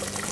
you